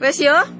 不行。